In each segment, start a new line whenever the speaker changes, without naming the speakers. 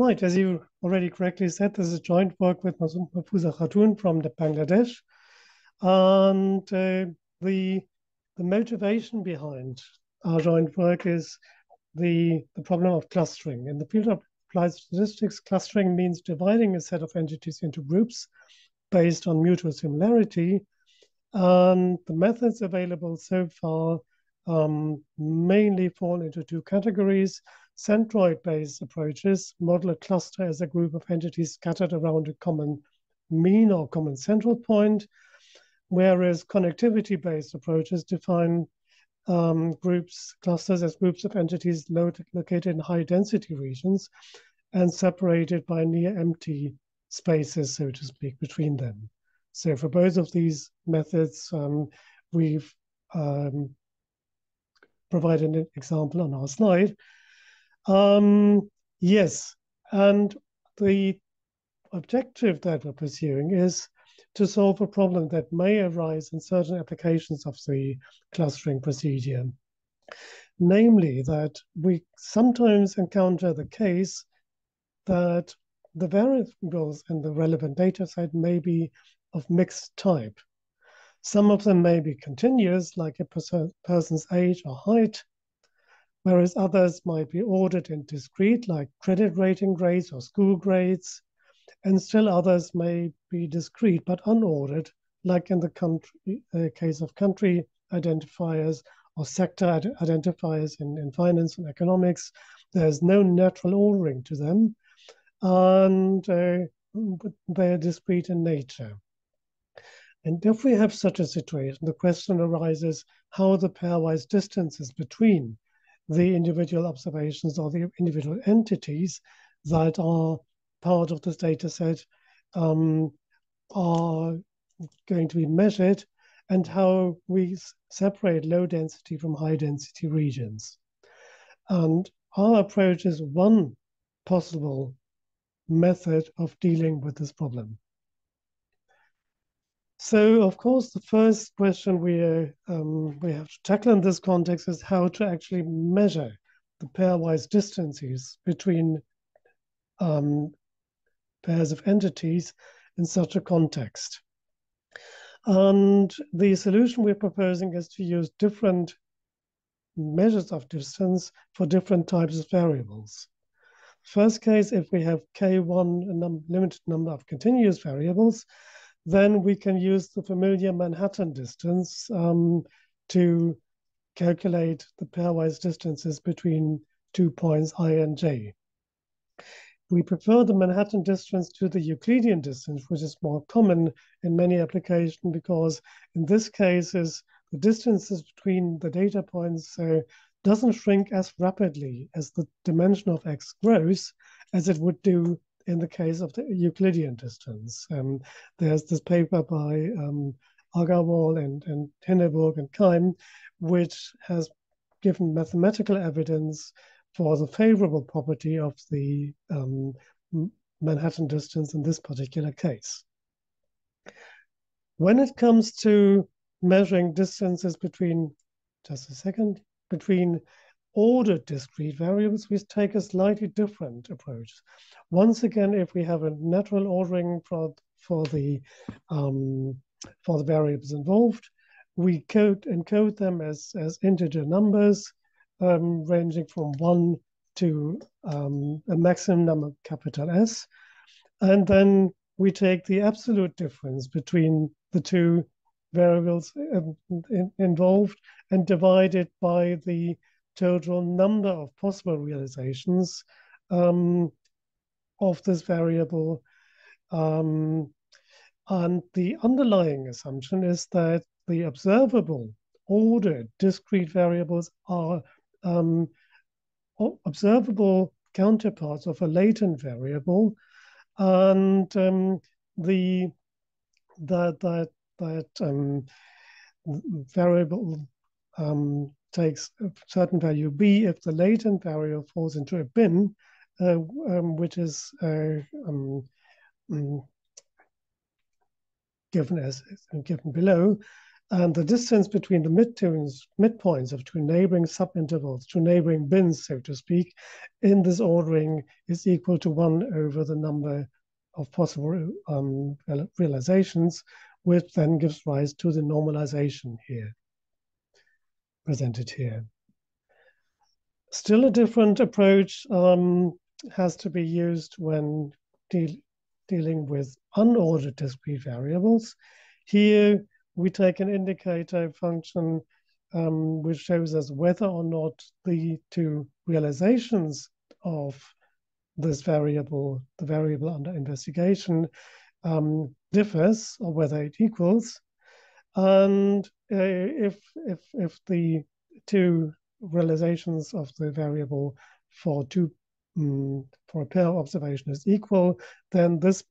Right, as you already correctly said, this is a joint work with Masum Mahfuza Khatun from the Bangladesh. And uh, the, the motivation behind our joint work is the, the problem of clustering. In the field of applied statistics, clustering means dividing a set of entities into groups based on mutual similarity. And the methods available so far um, mainly fall into two categories centroid-based approaches model a cluster as a group of entities scattered around a common mean or common central point, whereas connectivity-based approaches define um, groups, clusters as groups of entities located in high-density regions and separated by near empty spaces, so to speak, between them. So for both of these methods, um, we've um, provided an example on our slide. Um, yes, and the objective that we're pursuing is to solve a problem that may arise in certain applications of the clustering procedure. Namely, that we sometimes encounter the case that the variables in the relevant data set may be of mixed type. Some of them may be continuous, like a person's age or height, whereas others might be ordered in discrete, like credit rating grades or school grades, and still others may be discrete but unordered, like in the country, uh, case of country identifiers or sector identifiers in, in finance and economics. There's no natural ordering to them, and uh, they're discrete in nature. And if we have such a situation, the question arises how the pairwise distances between the individual observations or the individual entities that are part of this data set um, are going to be measured and how we separate low density from high density regions. And our approach is one possible method of dealing with this problem. So, of course, the first question we, uh, um, we have to tackle in this context is how to actually measure the pairwise distances between um, pairs of entities in such a context. And the solution we're proposing is to use different measures of distance for different types of variables. First case, if we have K1, a num limited number of continuous variables, then we can use the familiar Manhattan distance um, to calculate the pairwise distances between two points i and j. We prefer the Manhattan distance to the Euclidean distance, which is more common in many applications because in this case is the distances between the data points uh, doesn't shrink as rapidly as the dimension of x grows as it would do in the case of the Euclidean distance. Um, there's this paper by um, Aggarwal and, and Hinneburg and Keim, which has given mathematical evidence for the favorable property of the um, Manhattan distance in this particular case. When it comes to measuring distances between, just a second, between ordered discrete variables, we take a slightly different approach. Once again, if we have a natural ordering for, for, the, um, for the variables involved, we code encode them as, as integer numbers um, ranging from one to um, a maximum number capital S. And then we take the absolute difference between the two variables um, in, involved and divide it by the total number of possible realizations um, of this variable. Um, and the underlying assumption is that the observable ordered discrete variables are um, observable counterparts of a latent variable, and um, the that that that um, variable um, takes a certain value b if the latent variable falls into a bin, uh, um, which is uh, um, um, given as given below, And the distance between the midpoints, midpoints of two neighboring subintervals, two neighboring bins, so to speak, in this ordering is equal to one over the number of possible um, realizations, which then gives rise to the normalization here, presented here. Still a different approach um, has to be used when de dealing with unordered discrete variables. Here, we take an indicator function um, which shows us whether or not the two realizations of this variable, the variable under investigation, um, differs or whether it equals. And uh, if, if, if the two realizations of the variable for two um, for a pair of observation is equal, then this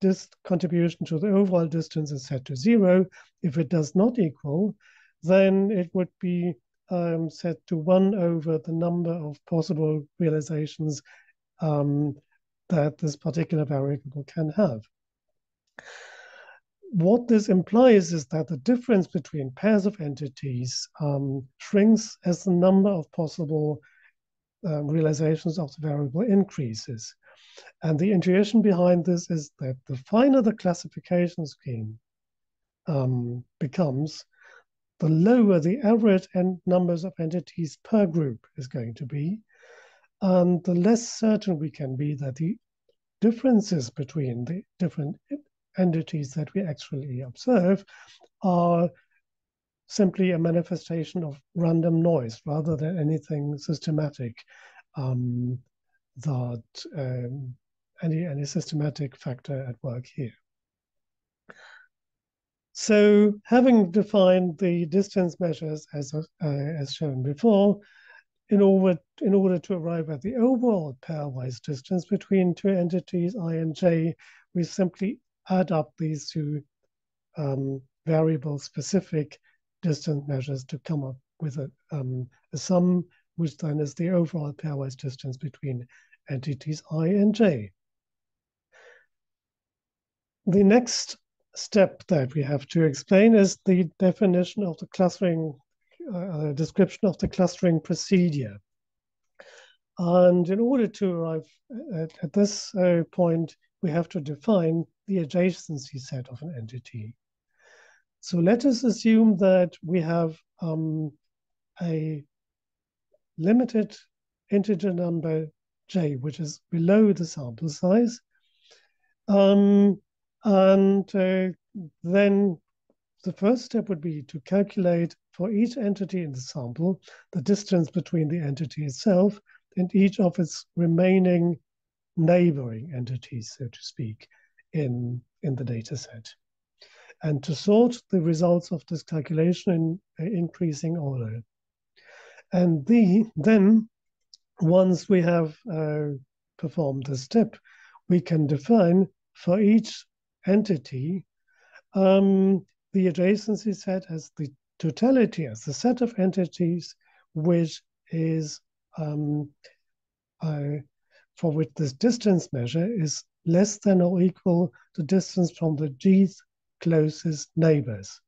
this contribution to the overall distance is set to zero. If it does not equal, then it would be um, set to one over the number of possible realizations um, that this particular variable can have. What this implies is that the difference between pairs of entities um, shrinks as the number of possible um, realizations of the variable increases. And the intuition behind this is that the finer the classification scheme um, becomes, the lower the average and numbers of entities per group is going to be, and the less certain we can be that the differences between the different entities that we actually observe are simply a manifestation of random noise rather than anything systematic um, that um, any, any systematic factor at work here. So having defined the distance measures as, uh, as shown before, in order, in order to arrive at the overall pairwise distance between two entities, i and j, we simply add up these two um, variable-specific distance measures to come up with a, um, a sum, which then is the overall pairwise distance between entities i and j. The next step that we have to explain is the definition of the clustering, uh, description of the clustering procedure. And in order to arrive at, at this uh, point, we have to define the adjacency set of an entity. So let us assume that we have um, a limited integer number j, which is below the sample size. Um, and uh, then the first step would be to calculate for each entity in the sample the distance between the entity itself and each of its remaining neighboring entities, so to speak, in, in the data set. And to sort the results of this calculation in uh, increasing order. And the, then once we have uh, performed this step, we can define for each entity um, the adjacency set as the totality, as the set of entities which is um, uh, for which this distance measure is less than or equal to distance from the g's closest neighbors.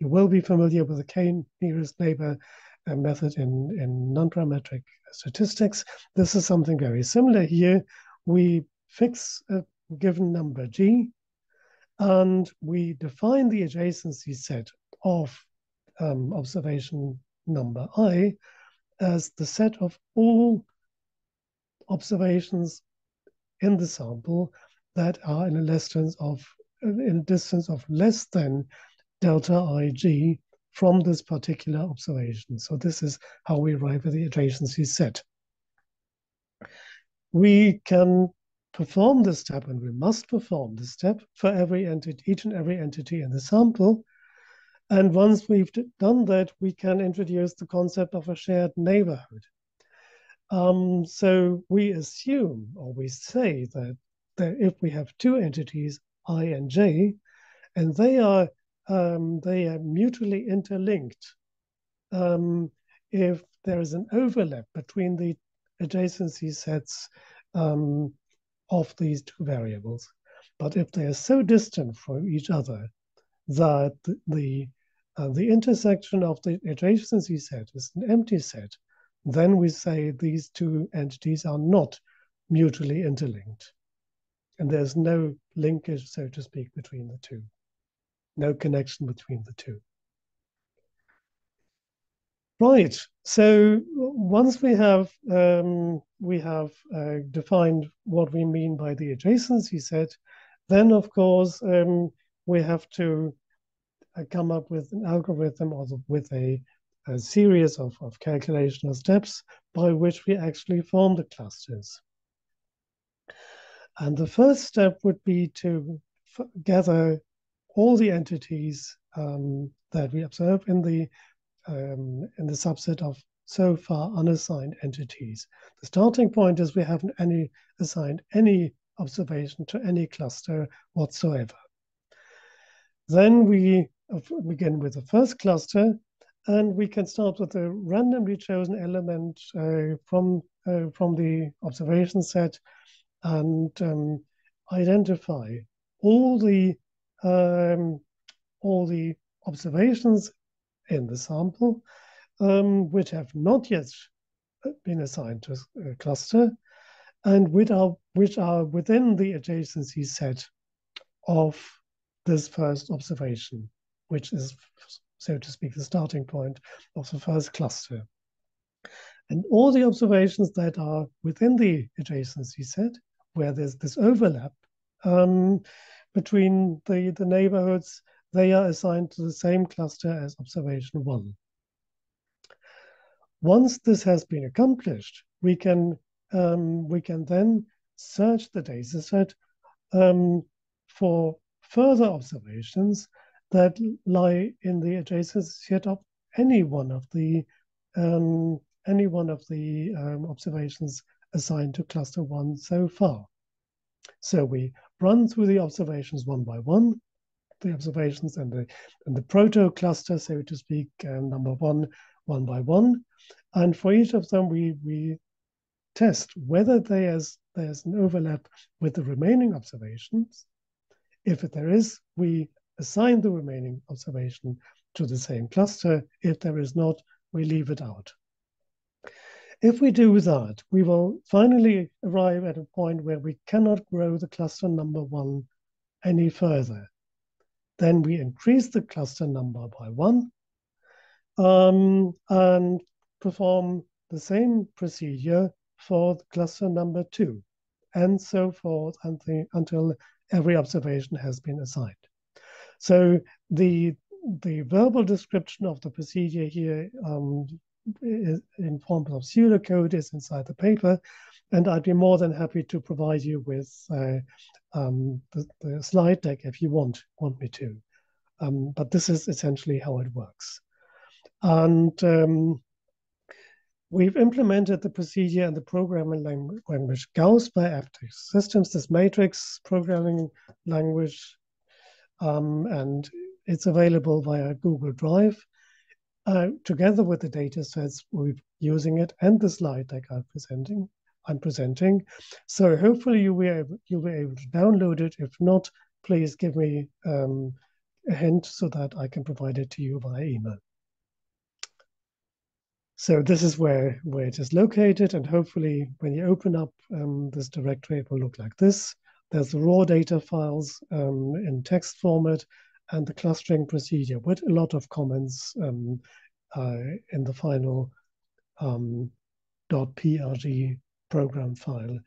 You will be familiar with the k nearest neighbor uh, method in, in non-parametric statistics. This is something very similar here. We fix a given number g, and we define the adjacency set of um, observation number i as the set of all observations in the sample that are in a distance of in distance of less than delta ig from this particular observation. So this is how we arrive at the adjacency set. We can perform this step, and we must perform this step for every entity, each and every entity in the sample. And once we've done that, we can introduce the concept of a shared neighborhood. Um, so we assume, or we say that, that if we have two entities, I and J, and they are um, they are mutually interlinked, um, if there is an overlap between the adjacency sets um, of these two variables. But if they are so distant from each other that the and the intersection of the adjacency set is an empty set, then we say these two entities are not mutually interlinked. And there's no linkage, so to speak, between the two, no connection between the two. Right. So once we have um, we have uh, defined what we mean by the adjacency set, then of course um, we have to uh, come up with an algorithm or with a, a series of, of calculational steps by which we actually form the clusters. And the first step would be to gather all the entities um, that we observe in the um, in the subset of so far unassigned entities. The starting point is we haven't any assigned any observation to any cluster whatsoever. Then we begin with the first cluster, and we can start with a randomly chosen element uh, from uh, from the observation set and um, identify all the um, all the observations in the sample, um, which have not yet been assigned to a cluster, and which are, which are within the adjacency set of this first observation, which is, so to speak, the starting point of the first cluster. And all the observations that are within the adjacency set, where there's this overlap um, between the, the neighborhoods, they are assigned to the same cluster as observation one. Once this has been accomplished, we can um, we can then search the dataset um, for further observations that lie in the adjacent set of any one of the um, any one of the um, observations assigned to cluster one so far. So we run through the observations one by one, the observations and the and the proto cluster, so to speak, um, number one, one by one. And for each of them, we we test whether there's there's an overlap with the remaining observations. If there is, we assign the remaining observation to the same cluster. If there is not, we leave it out. If we do that, we will finally arrive at a point where we cannot grow the cluster number one any further. Then we increase the cluster number by one um, and perform the same procedure for cluster number two, and so forth until, until every observation has been assigned. So the the verbal description of the procedure here um, in form of pseudocode is inside the paper, and I'd be more than happy to provide you with uh, um, the, the, slide deck if you want want me to. Um, but this is essentially how it works. And um, we've implemented the procedure and the programming language Gauss by Aptech Systems, this matrix programming language, um, and it's available via Google Drive. Uh, together with the data sets we're using it and the slide deck I'm presenting, I'm presenting. So hopefully you will you'll be able to download it. If not, please give me um, a hint so that I can provide it to you via email. So this is where, where it is located, and hopefully when you open up um, this directory, it will look like this. There's the raw data files um, in text format and the clustering procedure with a lot of comments um, uh, in the final um, .prg program file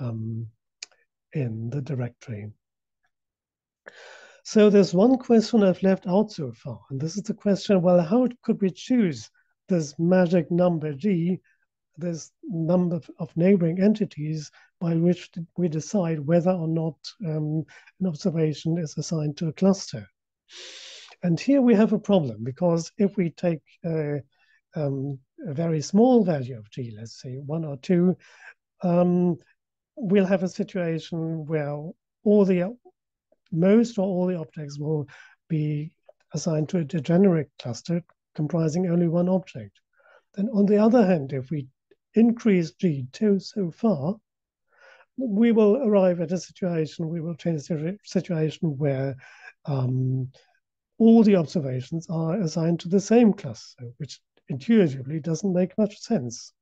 um, in the directory. So there's one question I've left out so far, and this is the question, well, how could we choose this magic number G, this number of neighboring entities by which we decide whether or not um, an observation is assigned to a cluster? And here we have a problem because if we take um, a very small value of G, let's say one or two, um, we'll have a situation where all the most or all the objects will be assigned to a degenerate cluster comprising only one object. Then on the other hand, if we increase G2 so far, we will arrive at a situation, we will change the situation where um, all the observations are assigned to the same cluster, which intuitively doesn't make much sense.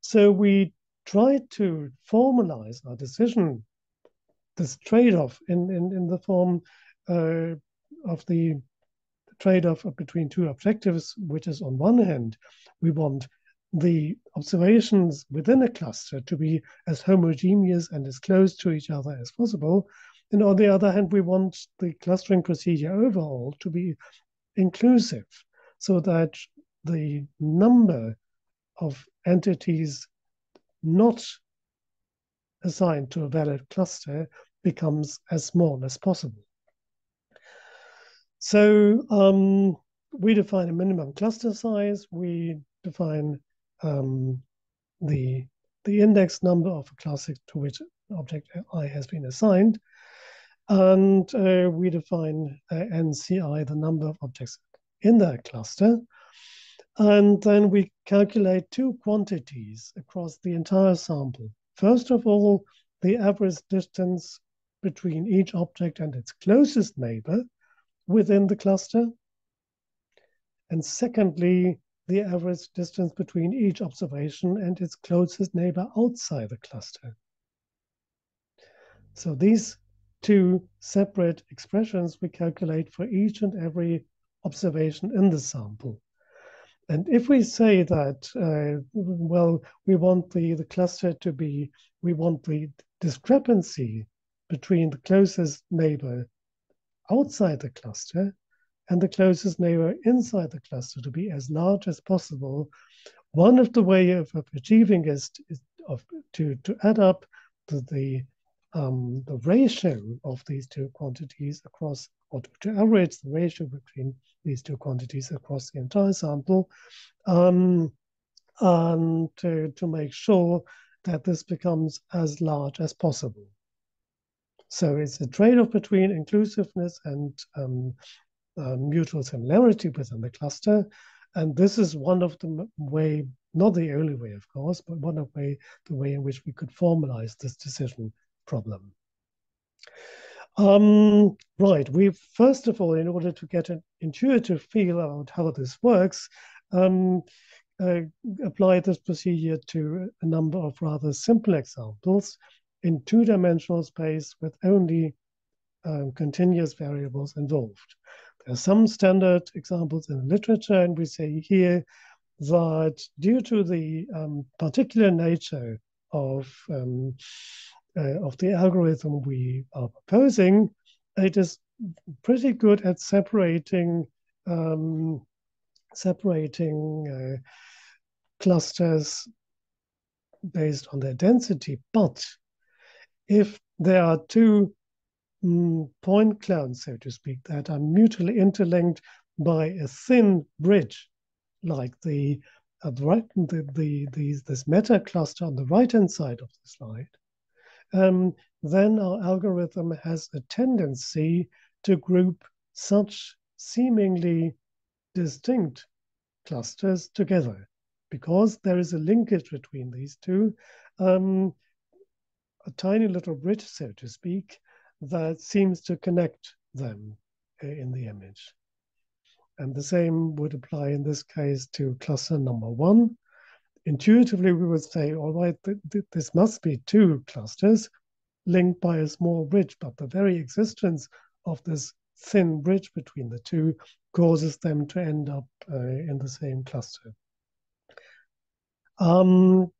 So we try to formalize our decision, this trade-off in, in, in the form uh, of the trade-off between two objectives, which is on one hand, we want the observations within a cluster to be as homogeneous and as close to each other as possible. And on the other hand, we want the clustering procedure overall to be inclusive so that the number of entities not assigned to a valid cluster becomes as small as possible. So um, we define a minimum cluster size. We define um, the the index number of a class to which object i has been assigned, and uh, we define uh, NCI, the number of objects in that cluster. And then we calculate two quantities across the entire sample. First of all, the average distance between each object and its closest neighbor within the cluster. And secondly, the average distance between each observation and its closest neighbor outside the cluster. So these two separate expressions we calculate for each and every observation in the sample. And if we say that, uh, well, we want the, the cluster to be, we want the discrepancy between the closest neighbor outside the cluster and the closest neighbor inside the cluster to be as large as possible, one of the way of, of achieving is, is of, to, to add up the, the, um, the ratio of these two quantities across or to average the ratio between these two quantities across the entire sample, um, and to, to make sure that this becomes as large as possible. So it's a trade-off between inclusiveness and um, uh, mutual similarity within the cluster. And this is one of the way, not the only way, of course, but one of way, the way in which we could formalize this decision problem. Um, right, we first of all, in order to get an intuitive feel about how this works, um, uh, apply this procedure to a number of rather simple examples in two-dimensional space with only um, continuous variables involved. There are some standard examples in the literature, and we say here that due to the um, particular nature of um, uh, of the algorithm we are proposing, it is pretty good at separating um, separating uh, clusters based on their density. But if there are two mm, point clouds, so to speak, that are mutually interlinked by a thin bridge, like the, uh, right, the, the, the, this meta cluster on the right hand side of the slide, um, then our algorithm has a tendency to group such seemingly distinct clusters together because there is a linkage between these two, um, a tiny little bridge, so to speak, that seems to connect them in the image. And the same would apply in this case to cluster number one, intuitively we would say, all right, th th this must be two clusters linked by a small bridge, but the very existence of this thin bridge between the two causes them to end up uh, in the same cluster. Um,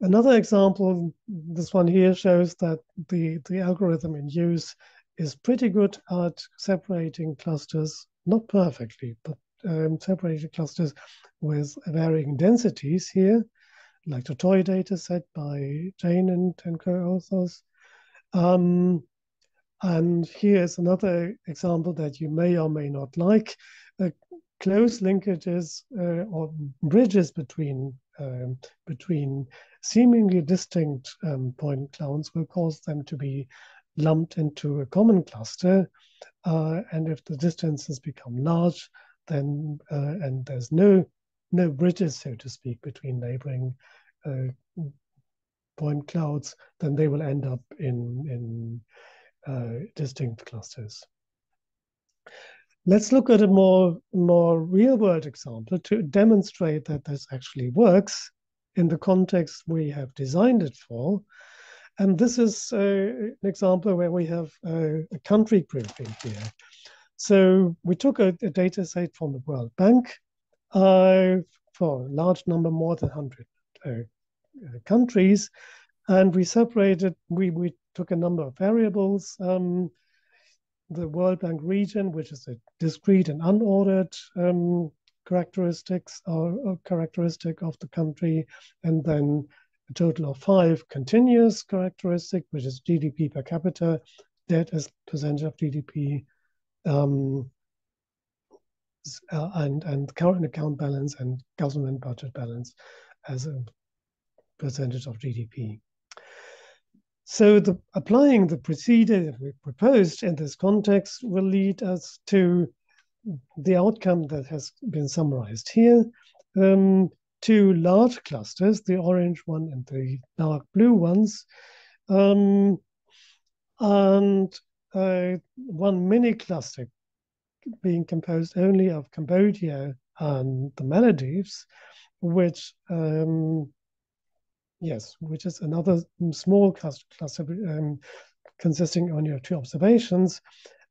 another example, this one here shows that the, the algorithm in use is pretty good at separating clusters, not perfectly, but um, separated clusters with varying densities here, like the toy data set by Jain and, and co-authors. Um, and here's another example that you may or may not like. Uh, close linkages uh, or bridges between um, between seemingly distinct um, point clouds will cause them to be lumped into a common cluster. Uh, and if the distances become large, then uh, and there's no no bridges, so to speak, between neighboring uh, point clouds, then they will end up in in uh, distinct clusters. Let's look at a more, more real world example to demonstrate that this actually works in the context we have designed it for. And this is uh, an example where we have a, a country grouping here. So we took a, a data set from the World Bank uh, for a large number, more than 100 uh, uh, countries, and we separated, we, we took a number of variables, um, the World Bank region, which is a discrete and unordered um, characteristics or, or, characteristic of the country, and then a total of five continuous characteristic, which is GDP per capita, debt as percentage of GDP, um, uh, and and current account balance and government budget balance as a percentage of GDP. So the, applying the procedure that we proposed in this context will lead us to the outcome that has been summarized here. Um, two large clusters, the orange one and the dark blue ones, um, and uh, one mini cluster being composed only of Cambodia and the Maldives, which um, yes, which is another small cluster, um, consisting only of two observations,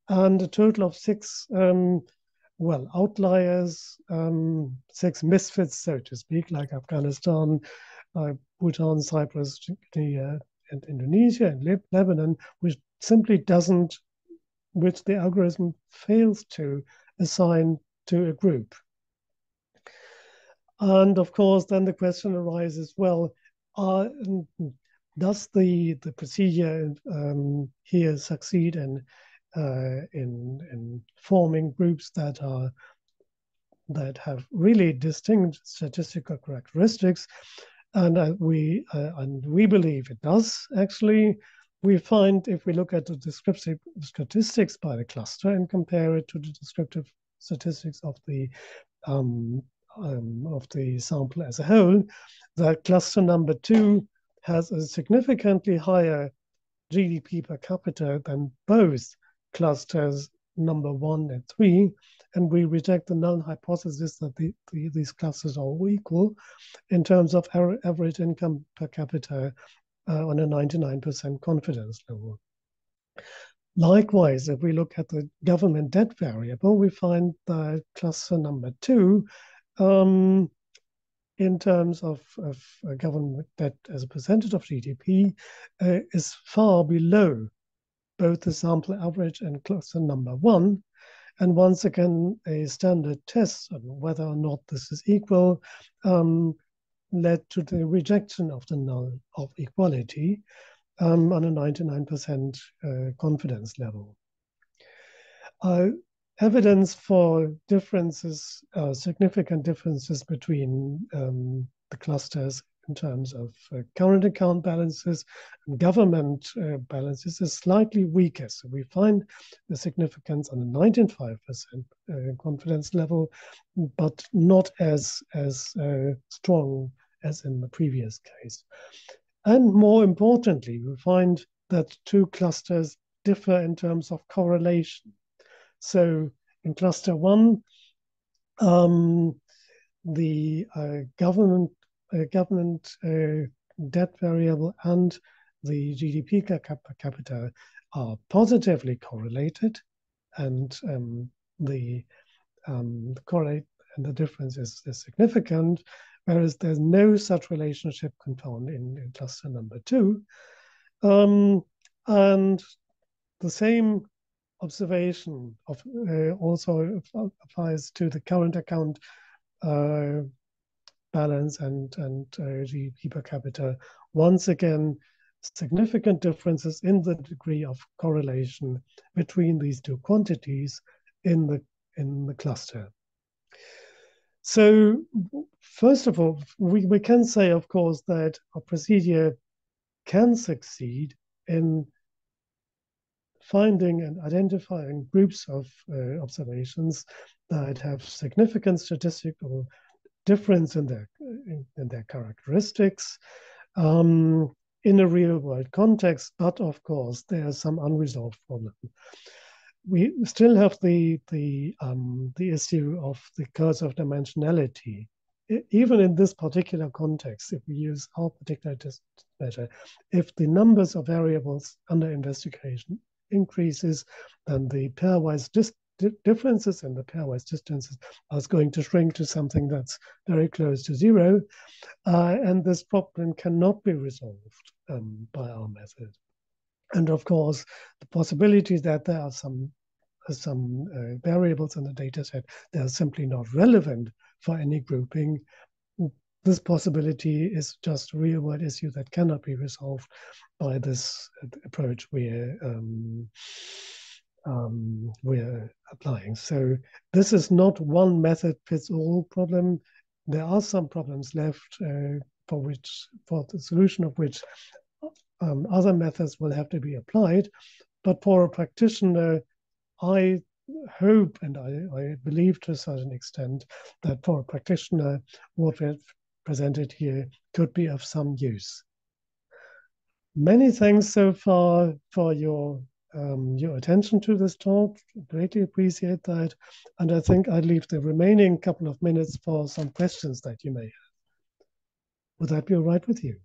and a total of six, um, well, outliers, um, six misfits, so to speak, like Afghanistan, uh, Bhutan, Cyprus, and Indonesia, and Lebanon, which simply doesn't which the algorithm fails to assign to a group. And of course, then the question arises, well, uh, does the, the procedure um, here succeed in, uh, in, in forming groups that are that have really distinct statistical characteristics, and uh, we uh, and we believe it does actually. We find if we look at the descriptive statistics by the cluster and compare it to the descriptive statistics of the um, um, of the sample as a whole, that cluster number two has a significantly higher GDP per capita than both clusters number one and three. And we reject the null hypothesis that the, the, these clusters are all equal in terms of average income per capita uh, on a 99% confidence level. Likewise, if we look at the government debt variable, we find that cluster number two, um, in terms of, of government debt as a percentage of GDP, uh, is far below both the sample average and cluster number one. And once again, a standard test on whether or not this is equal um, led to the rejection of the null of equality um, on a 99% uh, confidence level. Uh, evidence for differences, uh, significant differences between um, the clusters in terms of uh, current account balances and government uh, balances is slightly weaker. So we find the significance on a 95% uh, confidence level, but not as, as uh, strong as in the previous case. And more importantly, we find that two clusters differ in terms of correlation. So in cluster one, um, the uh, government uh, government uh, debt variable and the GDP per capita are positively correlated, and um, the um, correlate and the difference is, is significant whereas there's no such relationship found in, in cluster number two. Um, and the same observation of, uh, also applies to the current account uh, balance and, and uh, GDP per capita. Once again, significant differences in the degree of correlation between these two quantities in the in the cluster. So first of all, we, we can say, of course, that a procedure can succeed in finding and identifying groups of uh, observations that have significant statistical difference in their in, in their characteristics um, in a real world context. But of course, there are some unresolved problems. we still have the the um, the issue of the curse of dimensionality. even in this particular context, if we use our particular test measure, if the numbers of variables under investigation increases, then the pairwise dis differences in the pairwise distances are going to shrink to something that's very close to zero. Uh, and this problem cannot be resolved um, by our method. And of course, the possibility that there are some some uh, variables in the data set that are simply not relevant for any grouping. This possibility is just a real world issue that cannot be resolved by this approach we're, um, um, we're applying. So this is not one method fits all problem. There are some problems left uh, for which, for the solution of which um, other methods will have to be applied. But for a practitioner, I hope and I, I, believe to a certain extent that for a practitioner, what we've presented here could be of some use. Many thanks so far for your um, your attention to this talk. Greatly appreciate that. And I think I'd leave the remaining couple of minutes for some questions that you may have. Would that be all right with you?